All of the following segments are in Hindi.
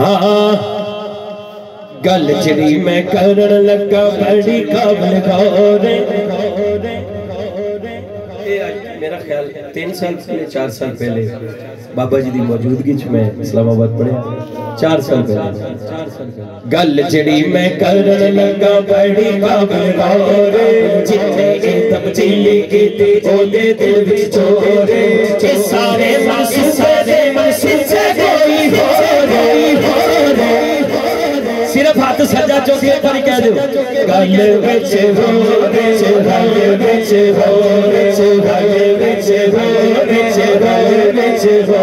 हाँ गल जड़ी मैं करन लगा बड़ी काबल गौरे। मेरा ख्याल तीन साल पहले चार साल पहले बाबा जी की मौजूदगी मैं इस्लामाबाद पढ़िया चार साल पहले। गल जड़ी मैं करन लगा बड़ी काबल गौरे। जितने तब्दीली कीती ओदे दिल विच चोरे। सिर्फ़ हाथ सजा चौके पर कह दो गल बिच हो बिच गल बिच हो बिच गल बिच हो बिच गल बिच हो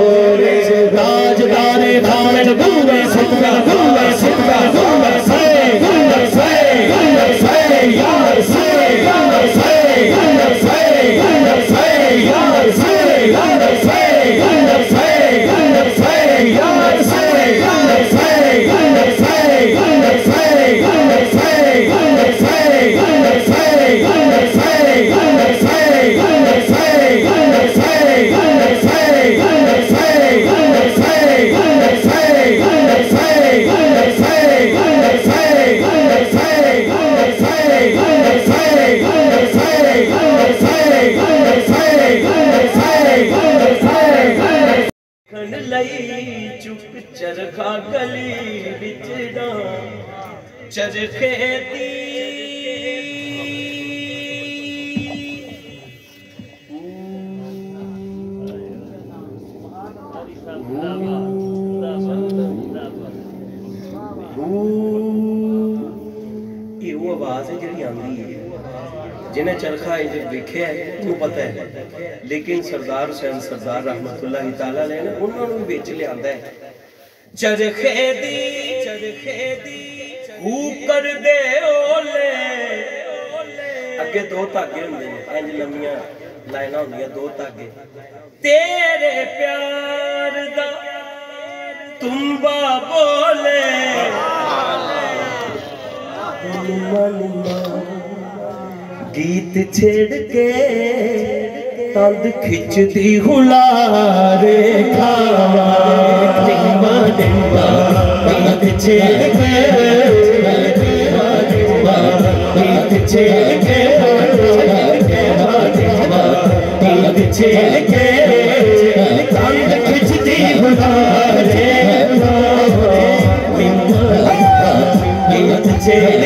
ताजदार धान भूवे सुखा भूवे सुखा चुप चरखा गली बिचड़ा चरखे आवाज़ है जी है जिन्हें चरखा इधर देखे है वो पता है। लेकिन सरदार हुसैन सरदार रहमत ने ना उन्होंने भी बेच लिया है। चरखे दी चरखे दी कर दे ओले। अगे दो धागे होंगे इंज लम्बी लाइन होंगे दो धागे। तेरे प्यार दा तुम्बा बोले। लुमा ਗੀਤ ਛੇੜ ਕੇ ਤੰਦ ਖਿੱਚਦੀ ਹੁਲਾਰੇ ਖਾਵਾ ਨਿੰਮਾ ਨਿੰਮਾ ਗੀਤ ਛੇੜ ਕੇ ਗੀਤ ਛੇੜ ਕੇ ਗੀਤ ਛੇੜ ਕੇ ਤੰਦ ਖਿੱਚਦੀ ਹੁਲਾਰੇ ਗੀਤ ਛੇੜ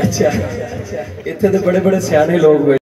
अच्छा इतने तो बड़े बड़े सियाने लोग